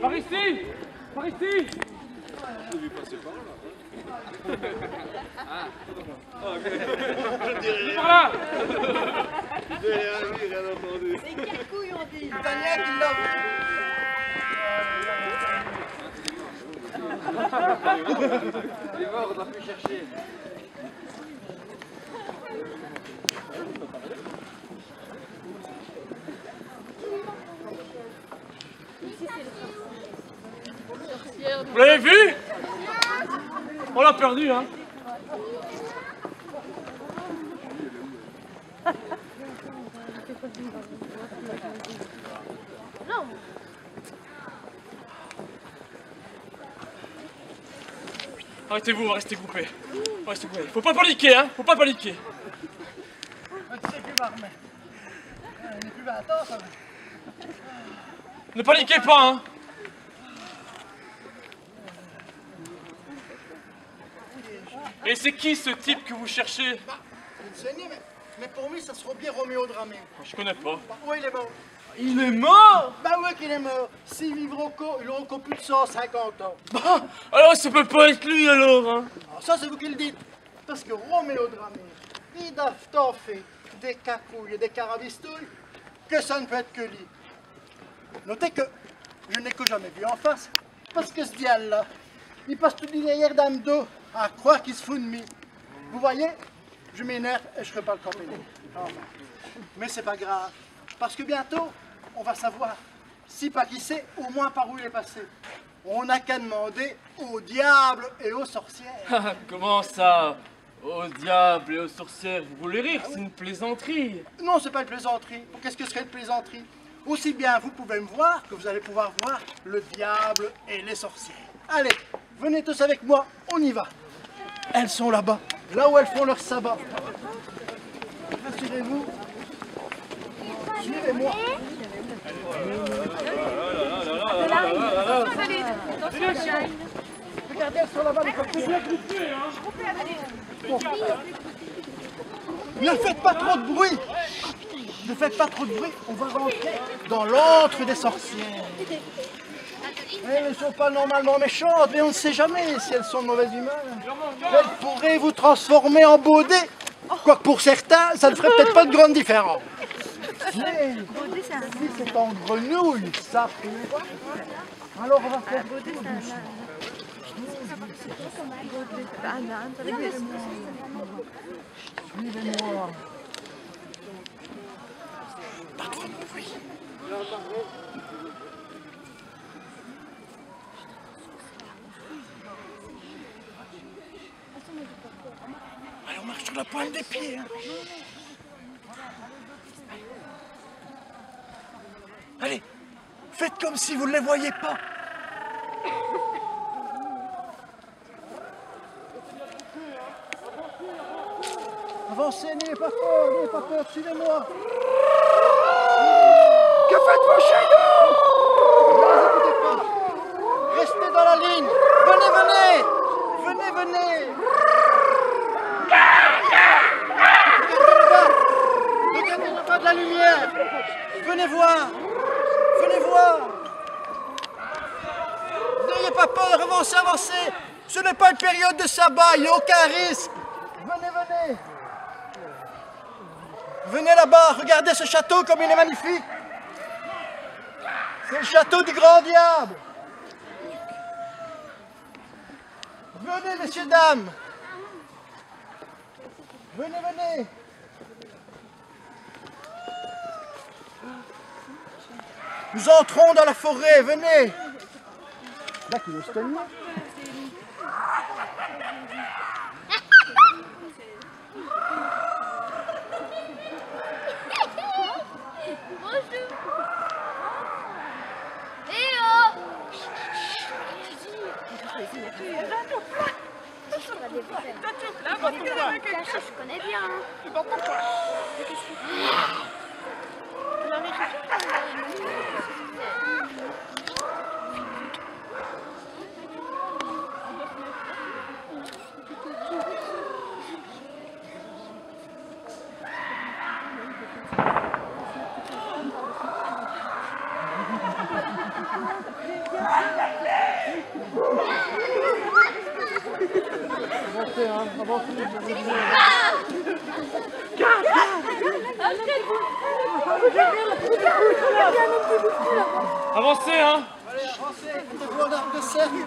Par ici Par ici. Par là C'est quelle couille on dit. Daniel qui l'a Il est mort, on n'a plus chercher. Vous l'avez vu? On l'a perdu, hein Arrêtez-vous, on va rester groupés. On va rester groupés. Faut pas paniquer, hein Faut pas paniquer. N'est plus 20 ans, ça va. Ne paniquez pas, hein Et c'est qui ce type que vous cherchez? Bah, mais, mais pour lui, ça sera bien Roméo Dramé. Je connais pas. Bah, où il est mort? Il est mort? Bah ouais qu'il est mort? S'il vivra encore, il aura encore plus de 150 ans. Bah, alors ça peut pas être lui alors, hein? Alors ça, c'est vous qui le dites. Parce que Roméo Dramé, il a tant fait des cacouilles et des carabistouilles que ça ne peut être que lui. Notez que je n'ai que jamais vu en face. Parce que ce diable-là, il passe tout derrière dame d'eau à croire qu'il se fout de moi. Vous voyez, je m'énerve et je repars le campéner. Mais c'est pas grave. Parce que bientôt, on va savoir, si pas qui sait, au moins par où il est passé. On n'a qu'à demander au diable et aux sorcières. Comment ça? Au diable et aux sorcières, vous voulez rire? C'est une plaisanterie. Non, c'est pas une plaisanterie. Qu'est-ce que serait une plaisanterie? Aussi bien vous pouvez me voir que vous allez pouvoir voir le diable et les sorcières. Allez, venez tous avec moi, on y va. Elles sont là-bas, là où elles font leur sabbat. Rassurez-vous. Suivez-moi. Regardez, elles sont là-bas, les copains. Bon. Ne faites pas trop de bruit. Ne faites pas trop de bruit, on va rentrer dans l'antre des sorcières. Elles ne sont pas normalement méchantes, mais on ne sait jamais si elles sont de mauvaise humeur. Elles pourraient vous transformer en baudet. Quoique pour certains, ça ne ferait peut-être pas de grande différence. Mais si c'est en grenouille, ça pourrait. Alors on va faire. Suivez-moi. Allez, on marche sur la pointe des pieds. hein. Allez, faites comme si vous ne les voyez pas. Avancez, n'ayez pas peur, n'ayez pas peur, suivez-moi. Que faites-vous chez nous? Pas. Restez dans la ligne. Venez, venez. Venez, venez. Regardez. Regardez là-bas de la lumière. Venez voir. Venez voir. N'ayez pas peur, avancez, avancez. Ce n'est pas une période de sabbat, il n'y a aucun risque. Venez, venez. Venez là-bas, regardez ce château comme il est magnifique. C'est le château du grand diable. Venez, messieurs, dames. Venez, venez. Nous entrons dans la forêt, venez. Là, qui veut Você, a volta do Avancez, hein Allez, avancez, mettez-vous de cercle.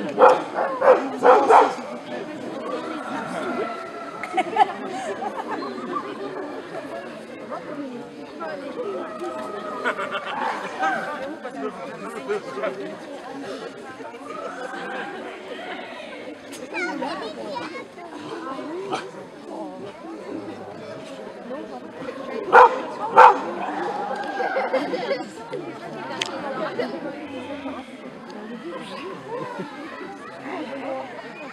Je,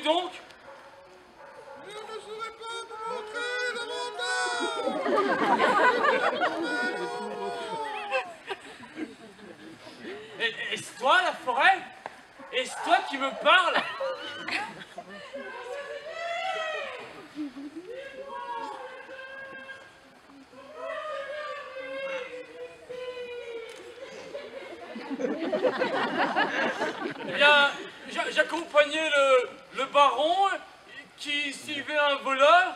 Montrez-vous donc Je ne saurais pas te montrer davantage. Est-ce toi la forêt? Est-ce toi qui me parles? Eh bien, j'accompagnais le, baron qui suivait un voleur.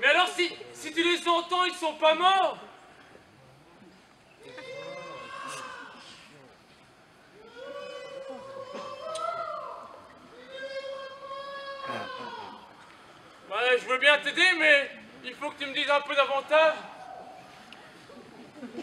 Mais alors si, si tu les entends, ils sont pas morts veux bien t'aider, mais il faut que tu me dises un peu davantage. Des